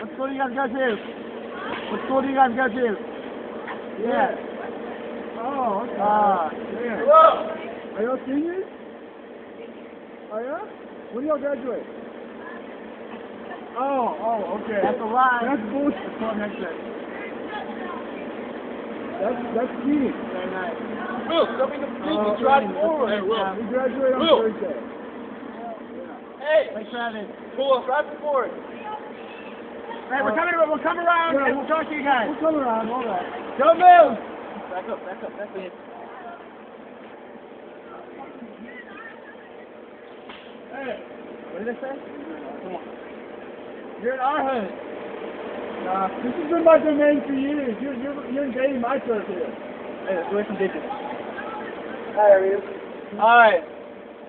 What school do you guys go to? What school do you guys? Yeah. Oh, okay. Ah, yeah. Are y'all seniors? Oh, yeah? When y'all graduate? Oh, oh, okay. That's a lie. That's bullshit. Come on, next day. That's, that's cheating. Very nice. Will, show me the uh, Oh, freaking drive forward. Hey, Will. We graduate on Will. Thursday. Hey, Thanks for having. pull up, drive forward. Hey, we're coming. We'll come around and we'll talk to you guys. We'll come around. Hold on. Don't move. Back up, back up, back up. Hey, what did they say? Come on. You're in our hood. Nah, this has been my domain for years. You're you're you're invading my turf here. Hey, let's do some dishes. Hi, are you? Alright,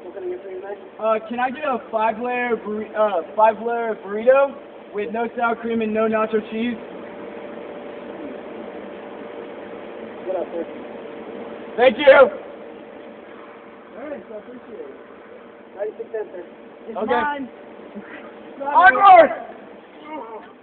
What can I get for you tonight? uh, can I get a five layer burri- uh, five layer burrito with no sour cream and no nacho cheese? Get up there. Thank you! Thanks, I appreciate it. Ninety-six cents, sir. It's Okay. mine. Onward!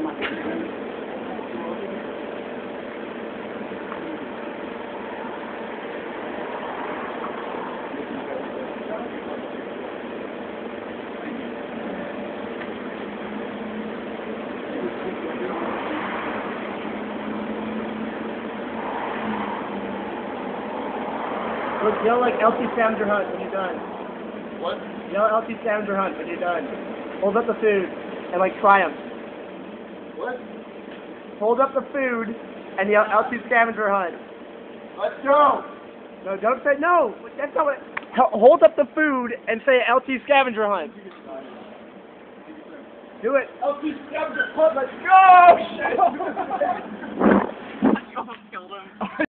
Look, yell like LT Scavenger Hunt when you're done. What? Yell LT Scavenger Hunt when you're done. Hold up the food and like triumph. What? Hold up the food and yell LT Scavenger Hunt. Let's go! No, don't say no. That's not what. Hold up the food and say LT Scavenger Hunt. Do it. LT scavenger hunt, let's go!